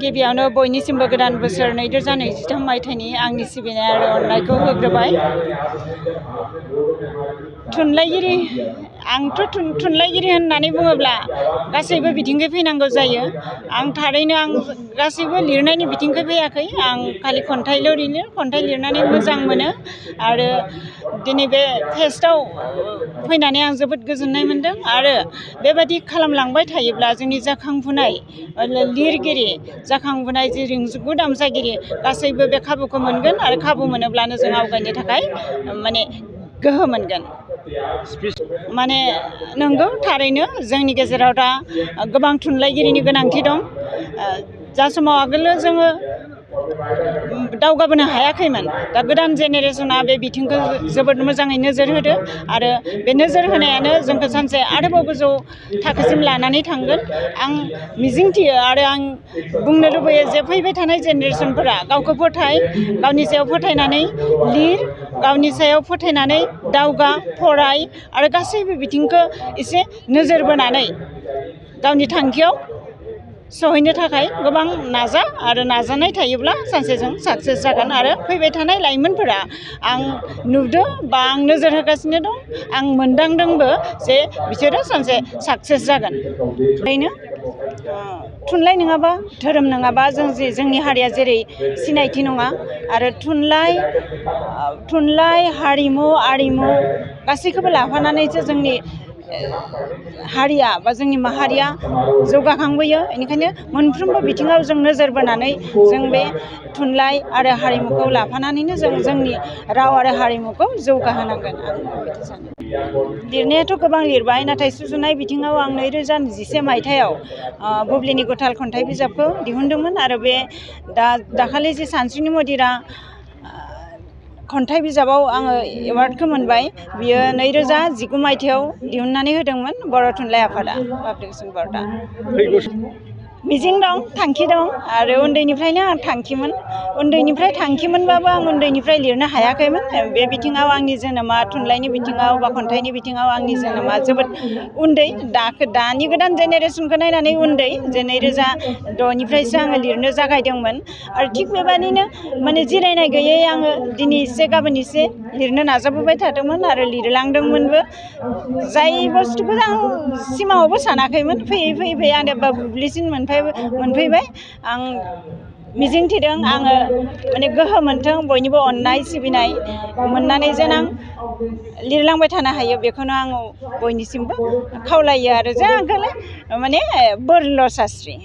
गिबियावनो बयनिसिमबो गोदान बोसोर नैरोजा नैजिथाम मायथाइनि आंनि सिबिनाय आरो अननायखौ होग्रोबाय। थुनलाइगिरि आंथ' थुनलाइगिरि होननानै बुङोब्ला गासैबो बिथिंखै फैनांगौ जायो। आं थारैनो आं गासैबो लिरनायनि बिथिंखै फैयाखै। आं खालि खन्थाइल' लिरो खन्थाइ लिरनानै मोजां मोनो आरो दिनै बे फेस्टआव फैनानै आं जोबोद गोजोननाय मोन्दों आरो बेबादि खालामलांबाय थायोब्ला जोंनि जाखांफुनाय लिरगिरि जाखांबोनाय जि रिंगु दामसागिरि गासैबो बे खाबुखौ मोनगोन आरो खाबु मोनोब्लानो जों आवगायनो थाखाय माने गोहो मोनगोन। माने नंगौ थारैनो जोंनि गेजेराव दा गोबां थुनलाइगिरिनि गोनांथि दं। जा समाव आगोलो जोङो दावगाबोनो दा गोदान जेनेरेसना बे बिथिंखौ जोबोद मोजाङै नोजोर होदो आरो बे नोजोर होनायानो जोंखौ सानसे आरोबाव गोजौ थाखोसिम लानानै थांगोन। आं मिजिंथियो आरो आं बुंनो लुबैयो जे फैबाय थानाय जेनेरेसनफोरा गावखौ फोथाय, गावनि सायाव फोथायनानै लिर, गावनि सायाव फोथायनानै दावगा, फराय आरो गासैबो बिथिंखौ एसे नोजोर बोनानै गावनि थांखियाव सहैनो थाखाय गोबां नाजा आरो नाजानाय थायोब्ला सानसे जों साक्सेस जागोन आरो फैबाय थानाय लाइमोनफोरा आं नुदों बा आं नोजोर होगासिनो दं आं मोनदांदोंबो जे बिसोरो सानसे साक्सेस जागोन। ओरैनो थुनलाइ नङाबा धोरोम नङाबा जों जे जोंनि हारिया जेरै सिनायथि नङा आरो थुनलाइ थुनलाइ हारिमु आरिमु गासैखौबो लाफानानैसो जोंनि हारिया बा जोंनि माहारिया जौगाखांबोयो। बेनिखायनो मोनफ्रोमबो बिथिङाव जों नोजोर बोनानै जों बे थुनलाइ आरो हारिमुखौ लाफानानैनो जों जोंनि राव आरो हारिमुखौ जौगाहोनांगोन आं बिदि सानो। लिरनायाथ' गोबां लिरबाय, नाथाय सुजुनाय बिथिङाव आं नैरोजा जिसे मायथाइयाव बुब्लिनि गुथाल खन्थाइ बिजाबखौ दिहुनदोंमोन आरो बे दा दाखालि जे सानस्रिनि मदिरा खन्थाइ बिजाबाव आङो एवार्डखौ मोनबाय। बियो नैरोजा जिगु मायथाइयाव दिहुननानै होदोंमोन बर' थुनलाइ आफादा पाब्लिकेसन बर्डआ मिजिं दं थांखि दं आरो उन्दैनिफ्रायनो आं थांखिमोन। उन्दैनिफ्राय थांखिमोनबाबो आं उन्दैनिफ्राय लिरनो हायाखैमोन। बे बिथिङाव आंनि जोनोमा थुनलाइनि बिथिङाव बा खन्थाइनि बिथिङाव आंनि जोनोमा जोबोद उन्दै। दानि गोदान जेनेरेसनखौ नायनानै उन्दै जे नैरोजा द'निफ्रायसो आङो लिरनो जागायदोंमोन। आरो थिग बेबादिनो माने जिरायनाय गैयै आङो दिनै एसे गाबोन एसे लिरनो नाजाबोबाय थादोंमोन आरो लिरलांदोंमोनबो। जाय बुस्थुखौ आं सिमाङावबो सानाखैमोन। फैयै फैयै फैयै आं दा बुब्लिसिम मोनफै मोनफैबाय आं मिजिंथिदों आङो माने गोहो मोन्थों बयनिबो अननाय सिबिनाय मोननानै जेन आं लिरलांबाय थानो हायो बेखौनो आं बयनिसिमबो खावलायो आरो जे आगोलो माने बोरल' सास्रि